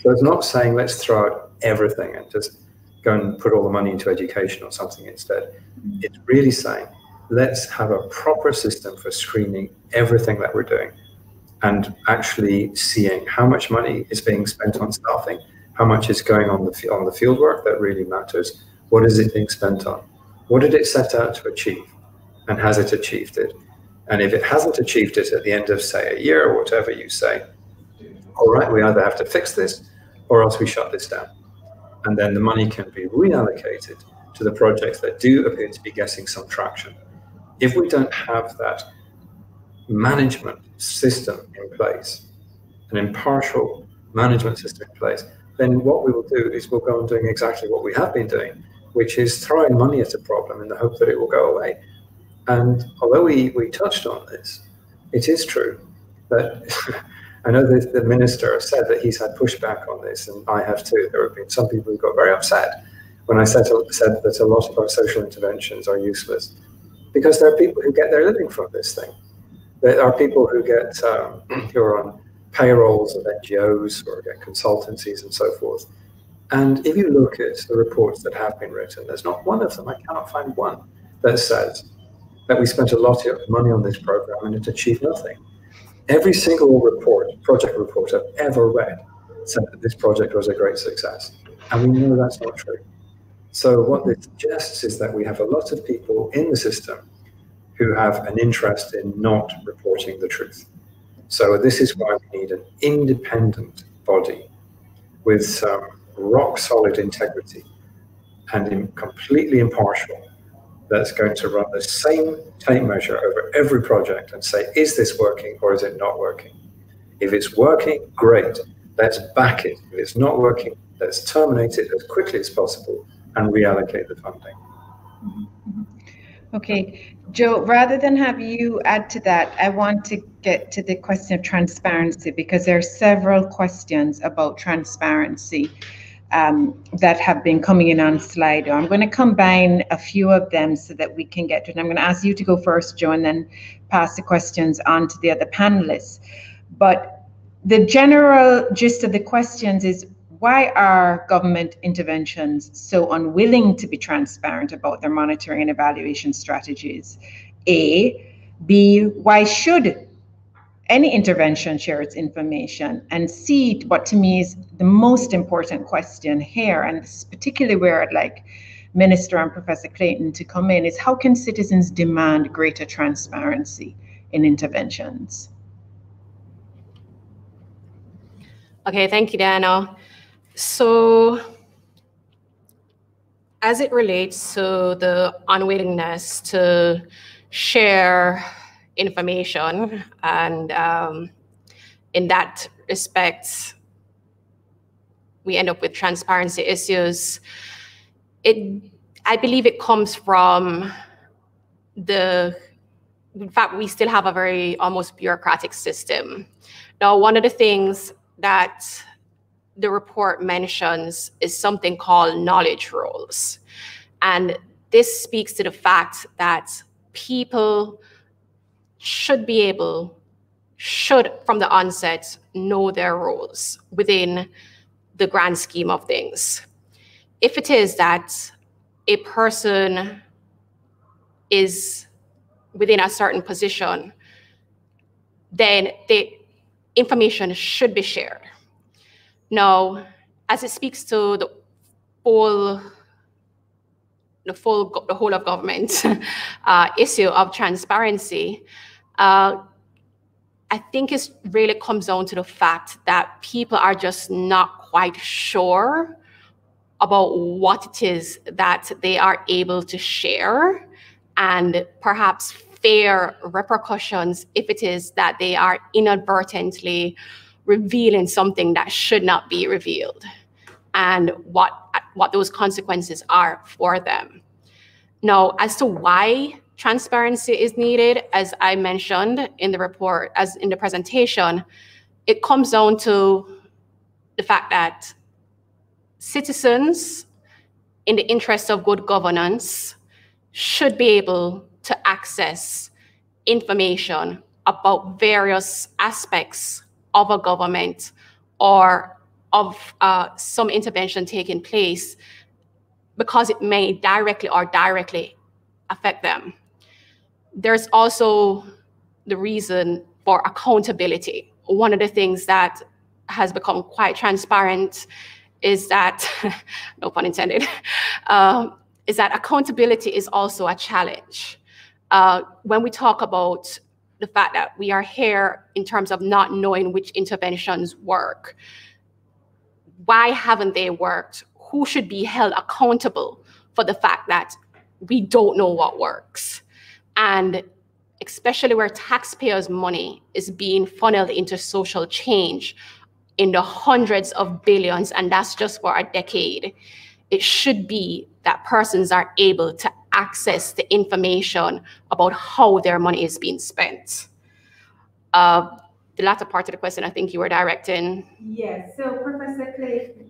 So it's not saying let's throw out everything and just go and put all the money into education or something instead. Mm-hmm. It's really saying let's have a proper system for screening everything that we're doing and actually seeing how much money is being spent on staffing, how much is going on the on the field work that really matters. What is it being spent on? What did it set out to achieve? And has it achieved it? And if it hasn't achieved it at the end of, say, a year or whatever you say, all right, we either have to fix this or else we shut this down. And then the money can be reallocated to the projects that do appear to be getting some traction. If we don't have that management system in place, an impartial management system in place, then what we will do is we'll go on doing exactly what we have been doing, which is throwing money at a problem in the hope that it will go away. And although we, we touched on this, it is true that I know that the minister said that he's had pushback on this, and I have too. There have been some people who got very upset when I said, said that a lot of our social interventions are useless because there are people who get their living from this thing. There are people who get um, who are on payrolls of NGOs or get consultancies and so forth. And if you look at the reports that have been written, there's not one of them, I cannot find one, that says that we spent a lot of money on this program and it achieved nothing. Every single report, project report I've ever read said that this project was a great success. And we know that's not true. So what this suggests is that we have a lot of people in the system who have an interest in not reporting the truth. So this is why we need an independent body with some rock solid integrity and completely impartial that's going to run the same tape measure over every project and say, is this working or is it not working? If it's working, great, let's back it. If it's not working, let's terminate it as quickly as possible and reallocate the funding. Mm-hmm. Okay, Joe, rather than have you add to that, I want to get to the question of transparency because there are several questions about transparency. Um, that have been coming in on Slido. I'm going to combine a few of them so that we can get to it. I'm going to ask you to go first, Joe, and then pass the questions on to the other panelists. But the general gist of the questions is why are government interventions so unwilling to be transparent about their monitoring and evaluation strategies? A. B. Why should any intervention share its information? And see what to me is the most important question here, and this is particularly where I'd like Minister and Professor Clayton to come in, is how can citizens demand greater transparency in interventions? Okay, thank you, Dana. So, as it relates to the unwillingness to share information, and um, in that respect, we end up with transparency issues. It, I believe, it comes from the. In fact, we still have a very almost bureaucratic system. Now, one of the things that the report mentions is something called knowledge roles. And this speaks to the fact that people should be able, should from the onset know their roles within the grand scheme of things. If it is that a person is within a certain position, then the information should be shared. Now, as it speaks to the full, the full, the whole of government uh, issue of transparency, uh, I think it really comes down to the fact that people are just not quite sure about what it is that they are able to share and perhaps fear repercussions if it is that they are inadvertently revealing something that should not be revealed and what what those consequences are for them. Now, as to why transparency is needed, as I mentioned in the report, as in the presentation, it comes down to the fact that citizens, in the interest of good governance, should be able to access information about various aspects of a government or of uh, some intervention taking place because it may directly or directly affect them. There's also the reason for accountability. One of the things that has become quite transparent is that, no pun intended, um, is that accountability is also a challenge. Uh, when we talk about the fact that we are here in terms of not knowing which interventions work. Why haven't they worked? Who should be held accountable for the fact that we don't know what works? And especially where taxpayers' money is being funneled into social change in the hundreds of billions, and that's just for a decade. It should be that persons are able to access the information about how their money is being spent. Uh, the latter part of the question, I think you were directing. Yes. So, Professor Clayton.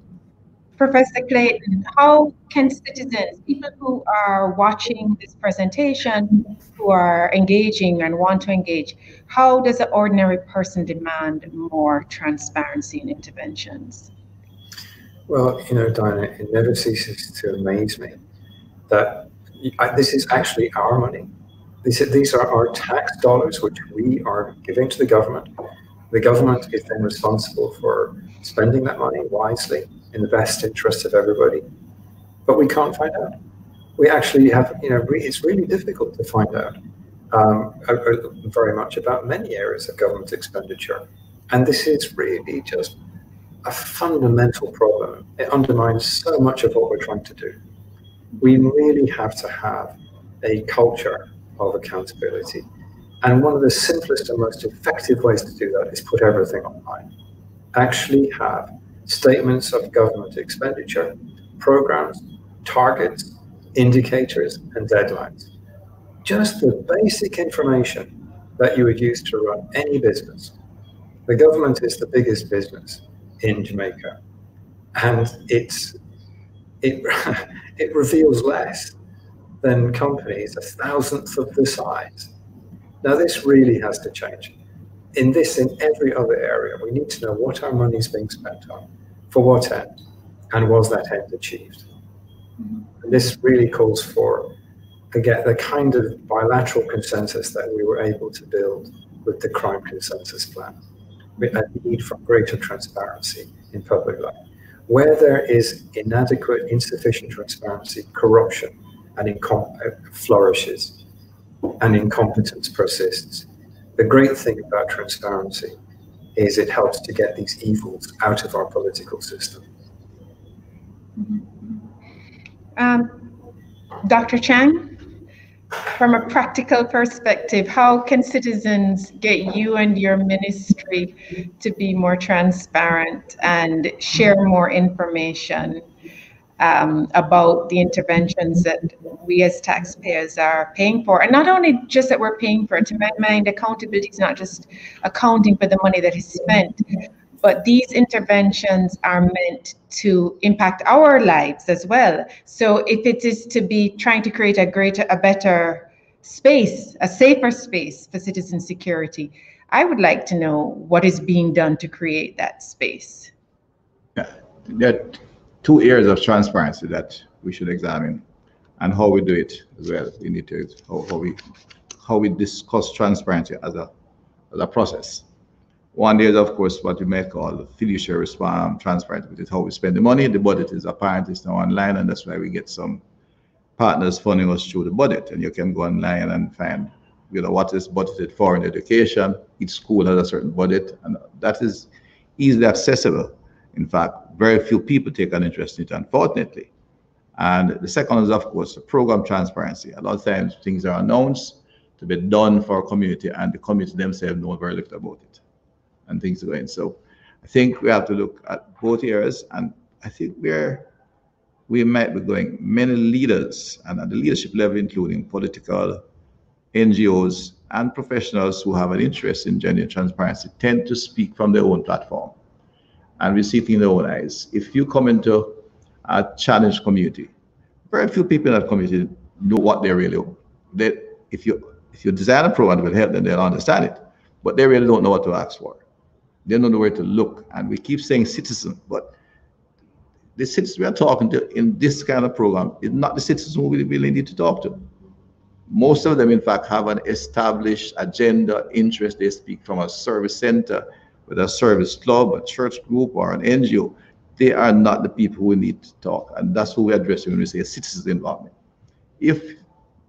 Professor Clayton, how can citizens, people who are watching this presentation, who are engaging and want to engage, how does an ordinary person demand more transparency in interventions? Well, you know, Diana, it never ceases to amaze me that this is actually our money. These, these are our tax dollars, which we are giving to the government. The government is then responsible for spending that money wisely in the best interest of everybody. But we can't find out. We actually have, you know, it's really difficult to find out um, very much about many areas of government expenditure. And this is really just a fundamental problem. It undermines so much of what we're trying to do we really have to have a culture of accountability. And one of the simplest and most effective ways to do that is put everything online. Actually have statements of government expenditure, programs, targets, indicators, and deadlines. Just the basic information that you would use to run any business. The government is the biggest business in Jamaica. and it's it it reveals less than companies a thousandth of the size. Now this really has to change. In this, in every other area, we need to know what our money is being spent on, for what end, and was that end achieved. Mm-hmm. And this really calls for again the kind of bilateral consensus that we were able to build with the crime consensus plan. A need for greater transparency in public life. Where there is inadequate, insufficient transparency, corruption and incom- uh, flourishes and incompetence persists. The great thing about transparency is it helps to get these evils out of our political system. Um, Dr. Chang? from a practical perspective, how can citizens get you and your ministry to be more transparent and share more information um, about the interventions that we as taxpayers are paying for? And not only just that we're paying for it, to my mind, accountability is not just accounting for the money that is spent, but these interventions are meant to impact our lives as well. So if it is to be trying to create a greater, a better space, a safer space for citizen security, I would like to know what is being done to create that space. Yeah, are two areas of transparency that we should examine and how we do it as well. We need to how, how we how we discuss transparency as a as a process. One is, of course, what we may call the fiduciary response transparent, which is how we spend the money. The budget is apparent, it's now online, and that's why we get some partners funding us through the budget. And you can go online and find, you know, what is budgeted for in education. Each school has a certain budget, and that is easily accessible. In fact, very few people take an interest in it, unfortunately. And the second is, of course, the program transparency. A lot of times things are announced to be done for a community, and the community themselves know very little about it and things are going. So I think we have to look at both areas, and I think we're we might be going many leaders and at the leadership level, including political NGOs and professionals who have an interest in gender transparency, tend to speak from their own platform. And we see it in their own eyes. If you come into a challenged community, very few people in that community know what they really they if you if you design a program that will help them, they'll understand it. But they really don't know what to ask for. They don't know where to look. And we keep saying citizen, but the citizens we are talking to in this kind of program is not the citizens we really need to talk to. Most of them, in fact, have an established agenda, interest. They speak from a service center, with a service club, a church group, or an NGO. They are not the people who need to talk. And that's who we're addressing when we say citizens involvement. If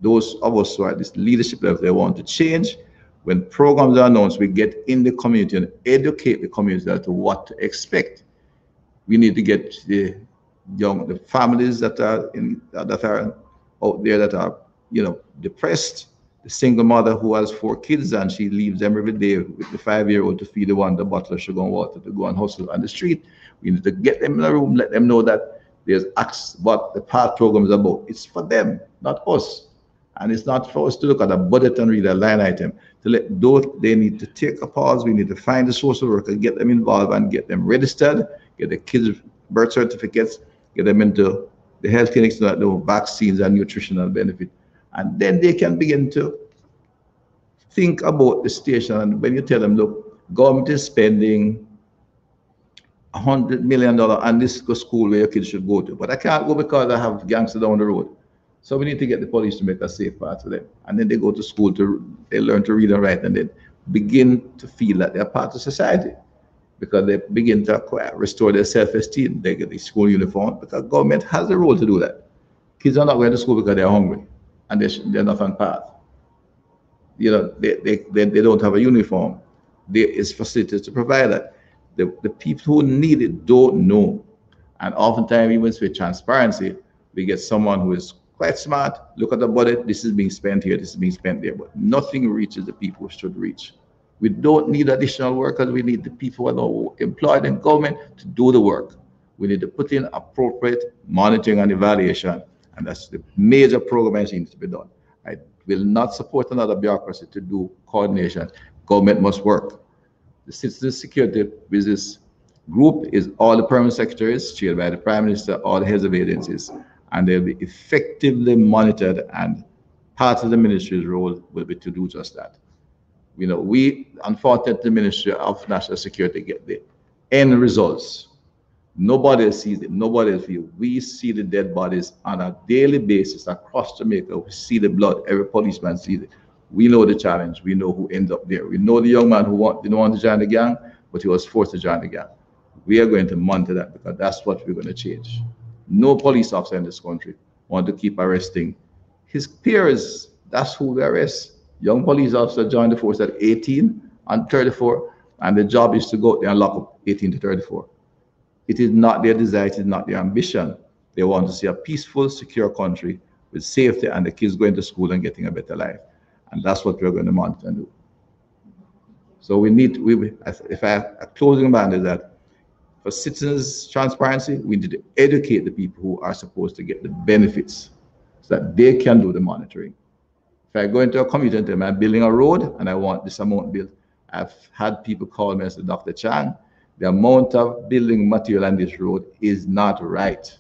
those of us who are at this leadership level, they want to change, when programs are announced, we get in the community and educate the community as to what to expect. We need to get the young, the families that are in that are out there that are, you know, depressed. The single mother who has four kids and she leaves them every day with the five-year-old to feed the one the bottle of sugar and water to go and hustle on the street. We need to get them in a room, let them know that there's acts what the PATH program is about. It's for them, not us. And it's not for us to look at a budget and read a line item. To let those, they need to take a pause. We need to find the social worker, get them involved and get them registered, get the kids' birth certificates, get them into the health clinics that know vaccines and nutritional benefit. And then they can begin to think about the station. And when you tell them, look, government is spending a hundred million dollar on this school where your kids should go to, but I can't go because I have gangsters down the road. So we need to get the police to make a safe path for them. And then they go to school to they learn to read and write and then begin to feel that they're part of society because they begin to acquire, restore their self-esteem. They get the school uniform because government has a role to do that. Kids are not going to school because they're hungry and they they're not on path. You know, they, they, they, they don't have a uniform. There is facilities to provide that. The, the people who need it don't know. And oftentimes, even with transparency, we get someone who is quite smart, look at the budget, this is being spent here, this is being spent there, but nothing reaches the people who should reach. We don't need additional workers, we need the people who are employed in government to do the work. We need to put in appropriate monitoring and evaluation, and that's the major program that needs to be done. I will not support another bureaucracy to do coordination. Government must work. The citizen security business group is all the permanent secretaries, chaired by the Prime Minister, all the heads of agencies, and they'll be effectively monitored and part of the ministry's role will be to do just that. You know, we, unfortunately, the Ministry of National Security get the end results. Nobody sees it, nobody feels. We see the dead bodies on a daily basis across Jamaica. We see the blood, every policeman sees it. We know the challenge, we know who ends up there. We know the young man who want, didn't want to join the gang, but he was forced to join the gang. We are going to monitor that because that's what we're going to change. No police officer in this country want to keep arresting his peers. That's who we arrest. Young police officer joined the force at 18 and 34, and the job is to go there and lock up 18 to 34. It is not their desire, it is not their ambition. They want to see a peaceful, secure country with safety and the kids going to school and getting a better life. And that's what we're going to monitor and do. So we need, we, if I, a closing band is that for citizens transparency, we need to educate the people who are supposed to get the benefits so that they can do the monitoring. If I go into a community and I'm building a road and I want this amount built, I've had people call me and say, Dr. Chang, the amount of building material on this road is not right.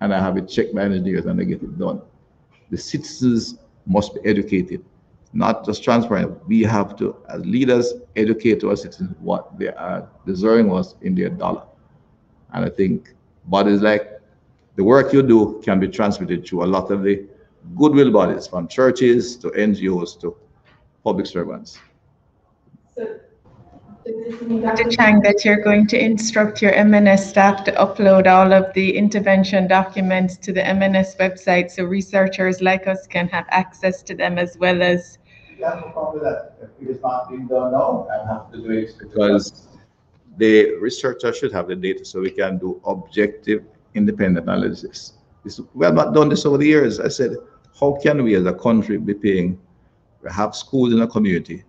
And I have it checked by engineers and they get it done. The citizens must be educated, not just transparent. We have to, as leaders, educate our citizens what they are deserving us in their dollar. And I think bodies like the work you do can be transmitted to a lot of the goodwill bodies, from churches to NGOs to public servants. So, Dr. Chang, that you're going to instruct your MNS staff to upload all of the intervention documents to the MNS website so researchers like us can have access to them as well as. Yeah, no problem with that. If it's not being done now, I have to do it because the researcher should have the data so we can do objective, independent analysis. we have not done this over the years. I said, how can we as a country be paying, we have schools in a community,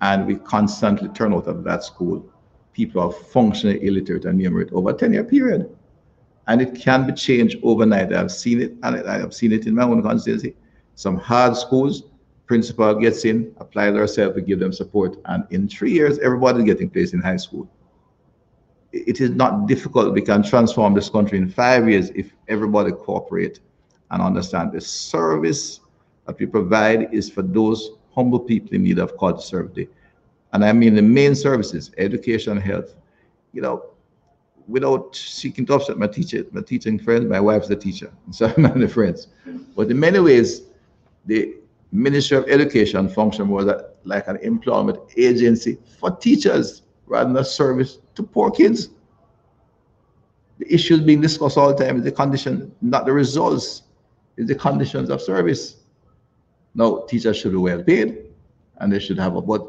and we constantly turn out of that school people are functionally illiterate and numerate over a 10-year period. And it can be changed overnight. I've seen it, and I have seen it in my own constituency. Some hard schools, principal gets in, applies herself, we give them support, and in three years, everybody's getting placed in high school. It is not difficult. We can transform this country in five years if everybody cooperate and understand the service that we provide is for those humble people in need of quality service. And I mean the main services, education, health. You know, without seeking to upset my teacher, my teaching friends, my wife's the teacher, and so many friends. But in many ways, the Ministry of Education function more like an employment agency for teachers rather than a service to poor kids. The issues being discussed all the time is the condition, not the results is the conditions of service. Now, teachers should be well paid and they should have a, but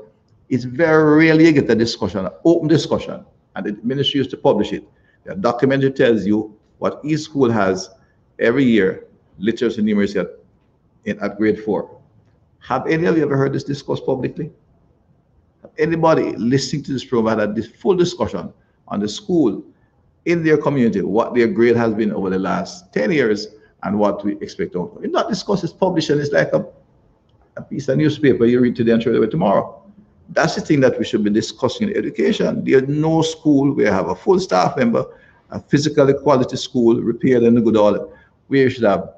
it's very rarely you get a discussion, an open discussion, and the ministry used to publish it. The document that tells you what each school has every year, literacy and numeracy at, in, at grade four. Have any of you ever heard this discussed publicly? Have anybody listening to this program had this full discussion on the school in their community, what their grade has been over the last 10 years, and what we expect of them. It's not discussed, it's published, and it's like a, a piece of newspaper you read today and throw it away tomorrow. That's the thing that we should be discussing in education. There's no school where you have a full staff member, a physically quality school, repaired in a good order, where you should have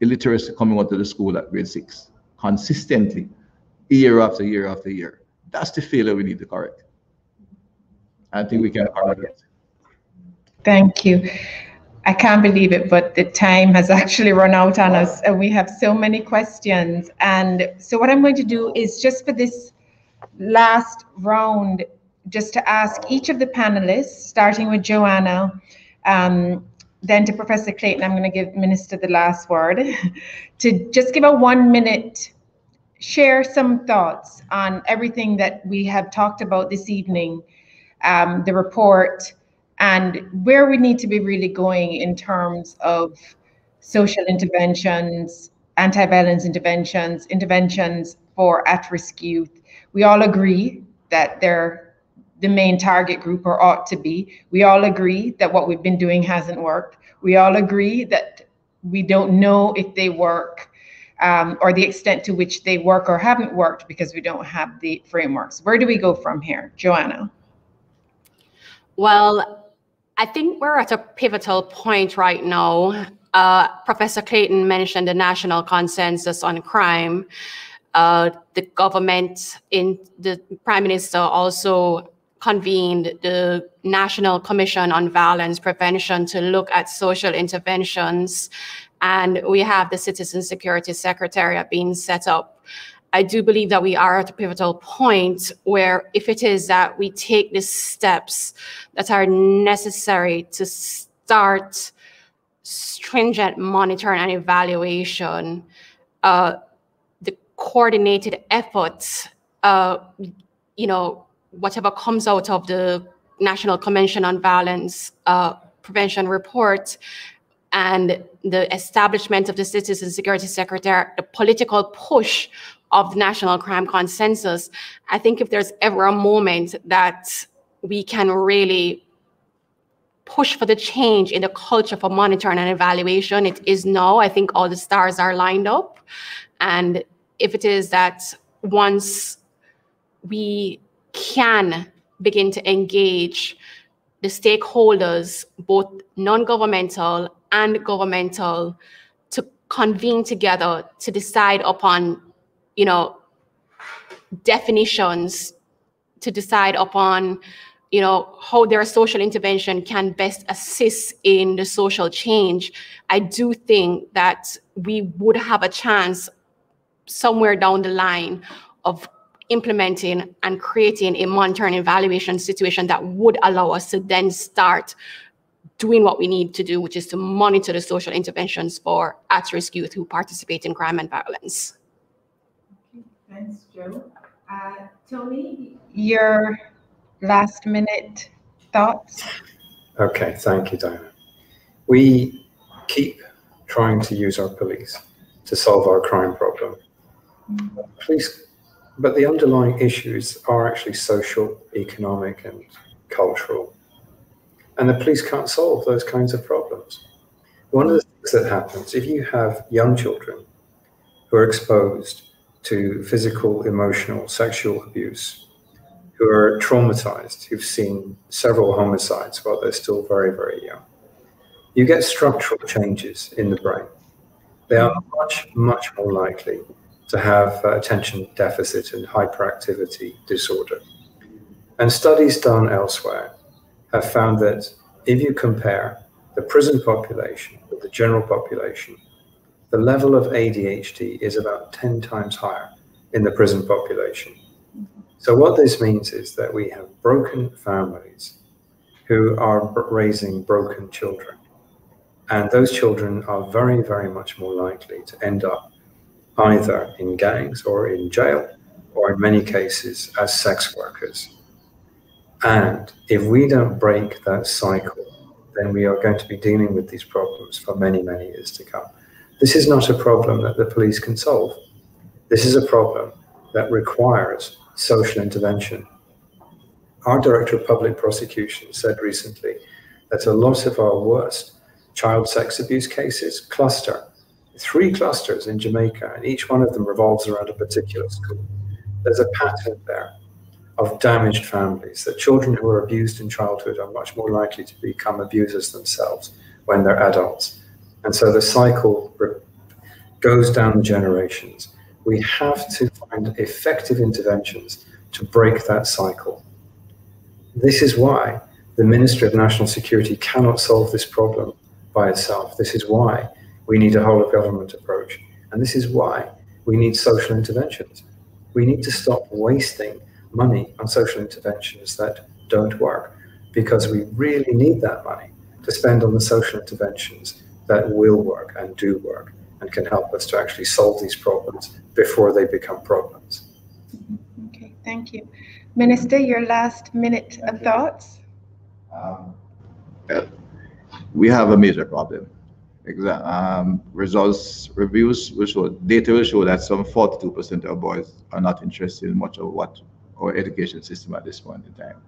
illiteracy coming out of the school at grade six consistently, year after year after year. That's the failure we need to correct. I think we can correct it. Thank you. I can't believe it, but the time has actually run out on us and we have so many questions. And so what I'm going to do is just for this last round, just to ask each of the panelists, starting with Joanna, um, then to Professor Clayton, I'm going to give Minister the last word, to just give a one minute, share some thoughts on everything that we have talked about this evening, um, the report, and where we need to be really going in terms of social interventions, anti-violence interventions, interventions for at-risk youth. We all agree that they're the main target group or ought to be. We all agree that what we've been doing hasn't worked. We all agree that we don't know if they work um, or the extent to which they work or haven't worked because we don't have the frameworks. Where do we go from here? Joanna. Well, I think we're at a pivotal point right now. Uh, Professor Clayton mentioned the national consensus on crime. Uh, the government in the prime minister also convened the National Commission on Violence Prevention to look at social interventions. And we have the Citizen Security Secretariat being set up. I do believe that we are at a pivotal point where, if it is that we take the steps that are necessary to start stringent monitoring and evaluation, uh, the coordinated efforts, uh, you know, whatever comes out of the National Convention on Violence uh, Prevention report and the establishment of the Citizen Security Secretary, the political push of the National Crime Consensus, I think if there's ever a moment that we can really push for the change in the culture for monitoring and evaluation, it is now. I think all the stars are lined up. And if it is that once we can begin to engage the stakeholders, both non-governmental and governmental, to convene together to decide upon, you know, definitions, to decide upon, you know, how their social intervention can best assist in the social change. I do think that we would have a chance somewhere down the line of implementing and creating a monitoring evaluation situation that would allow us to then start doing what we need to do, which is to monitor the social interventions for at-risk youth who participate in crime and violence. Thanks, Joe. Uh, Tony, your last minute thoughts? Okay, thank you, Diana. We keep trying to use our police to solve our crime problem. Mm. Police but the underlying issues are actually social, economic, and cultural. And the police can't solve those kinds of problems. One of the things that happens if you have young children who are exposed to physical, emotional, sexual abuse, who are traumatized, who've seen several homicides while they're still very, very young, you get structural changes in the brain. They are much, much more likely to have uh, attention deficit and hyperactivity disorder. And studies done elsewhere have found that if you compare the prison population with the general population, the level of ADHD is about 10 times higher in the prison population. So, what this means is that we have broken families who are raising broken children. And those children are very, very much more likely to end up either in gangs or in jail, or in many cases as sex workers. And if we don't break that cycle, then we are going to be dealing with these problems for many, many years to come. This is not a problem that the police can solve. This is a problem that requires social intervention. Our Director of Public Prosecution said recently that a lot of our worst child sex abuse cases cluster three clusters in Jamaica, and each one of them revolves around a particular school. There's a pattern there of damaged families, that children who are abused in childhood are much more likely to become abusers themselves when they're adults. And so the cycle goes down the generations. We have to find effective interventions to break that cycle. This is why the Ministry of National Security cannot solve this problem by itself. This is why we need a whole of government approach. And this is why we need social interventions. We need to stop wasting money on social interventions that don't work because we really need that money to spend on the social interventions that will work and do work and can help us to actually solve these problems before they become problems. Okay, thank you. Minister, your last minute of thoughts? Um, we have a major problem exam, um, results reviews will show, data will show that some 42% of boys are not interested in much of what our education system at this point in time.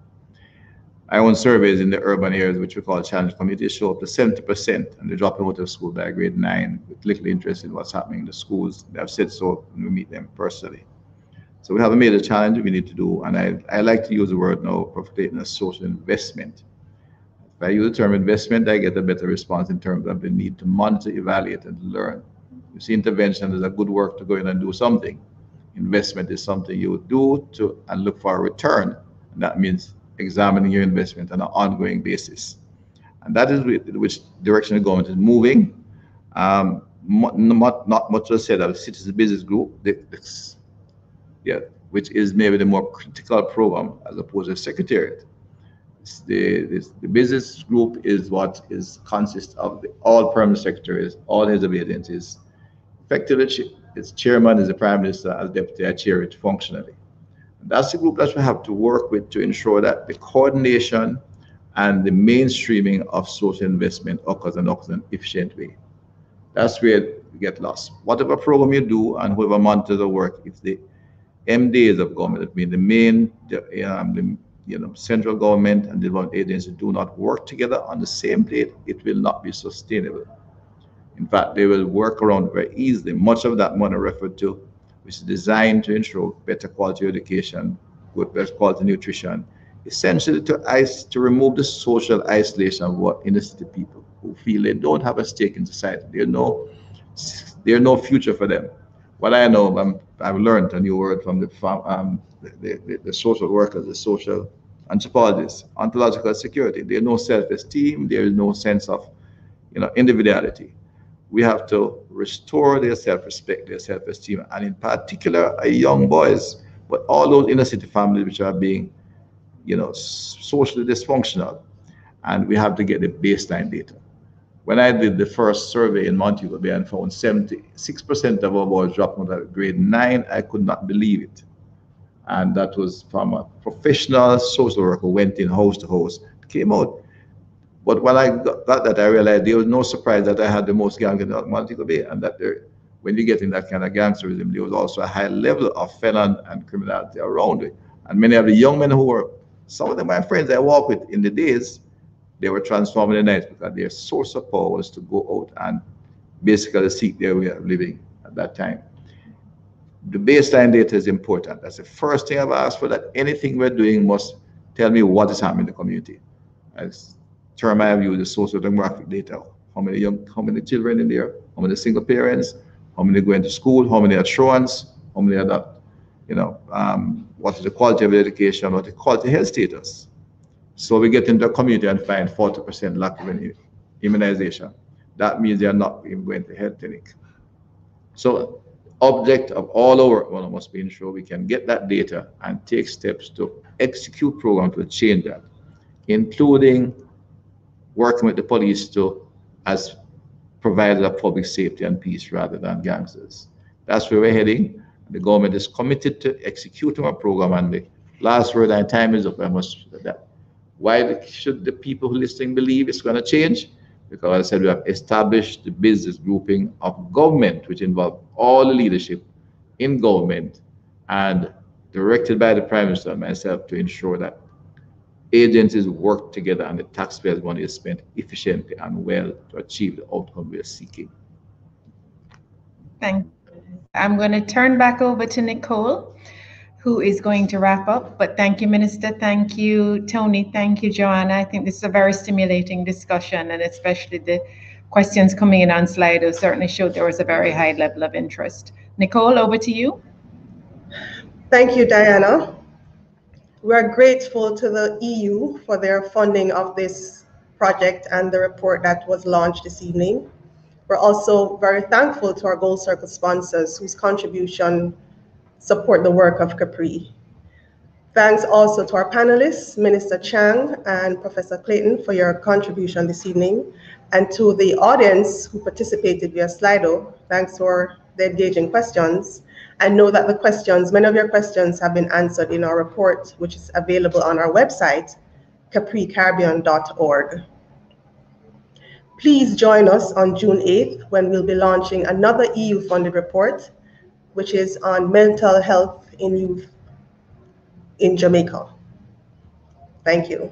I own surveys in the urban areas, which we call challenge communities, show up to 70%, and they're dropping out of school by grade nine with little interest in what's happening in the schools. They have said so when we meet them personally. So we have a major challenge we need to do, and I, I like to use the word now, profitating a social investment If I use the term investment, I get a better response in terms of the need to monitor, evaluate, and learn. You see, intervention is a good work to go in and do something. Investment is something you do to and look for a return. And that means examining your investment on an ongoing basis. And that is which direction the government is moving. Um, not, not much was said of Citizen Business Group, the, yeah, which is maybe the more critical program as opposed to Secretariat. The, this, the business group is what is consists of the, all permanent secretaries, all of agencies. Effectively, its chairman is the prime minister, as deputy, I chair it functionally. That's the group that we have to work with to ensure that the coordination and the mainstreaming of social investment occurs and occurs in an efficient way. That's where you get lost. Whatever program you do and whoever monitors the work, if the MDAs of government, I the main, the, um, the you know, central government and development agencies do not work together on the same plate, it will not be sustainable. In fact, they will work around very easily. Much of that money referred to, which is designed to ensure better quality education, good better quality nutrition, essentially to ice to remove the social isolation of what inner city people who feel they don't have a stake in society. There's no there's no future for them. What I know, i have learned a new word from the, um, the, the, the social workers, the social anthropologists, ontological security. There's no self-esteem. There is no sense of, you know, individuality. We have to restore their self-respect, their self-esteem, and in particular, young boys, but all those inner city families which are being, you know, socially dysfunctional, and we have to get the baseline data. When I did the first survey in Montego Bay and found 76% of our boys dropped out of grade nine, I could not believe it and that was from a professional social worker who went in house to house, came out. But when I got that, I realized there was no surprise that I had the most gang in Montego Bay, and that there, when you get in that kind of gangsterism, there was also a high level of felon and criminality around it. And many of the young men who were, some of them my friends I walked with in the days, they were transforming the night because their source of power was to go out and basically seek their way of living at that time the baseline data is important. That's the first thing I've asked for, that anything we're doing must tell me what is happening in the community. As term I have used the social demographic data. How many young, how many children in there, how many single parents, how many going to school, how many truants, how many are you know, um, what is the quality of education, what is the quality health status. So we get into the community and find 40% lack of immunization. That means they are not even going to health clinic. So object of all our work well, must be ensure we can get that data and take steps to execute programs to change that, including working with the police to as providers of public safety and peace rather than gangsters. That's where we're heading. The government is committed to executing our program and the last word and time is up. I must that. Why should the people listening believe it's going to change? because I said we have established the business grouping of government, which involve all the leadership in government and directed by the Prime Minister and myself to ensure that agencies work together and the taxpayers' money is spent efficiently and well to achieve the outcome we are seeking. Thank you. I'm going to turn back over to Nicole who is going to wrap up. But thank you, Minister. Thank you, Tony. Thank you, Joanna. I think this is a very stimulating discussion, and especially the questions coming in on Slido certainly showed there was a very high level of interest. Nicole, over to you. Thank you, Diana. We're grateful to the EU for their funding of this project and the report that was launched this evening. We're also very thankful to our Gold Circle sponsors whose contribution support the work of Capri. Thanks also to our panelists, Minister Chang and Professor Clayton for your contribution this evening, and to the audience who participated via Slido, thanks for the engaging questions. And know that the questions, many of your questions have been answered in our report, which is available on our website, capricaribbean.org. Please join us on June 8th when we'll be launching another EU-funded report which is on mental health in youth in Jamaica. Thank you.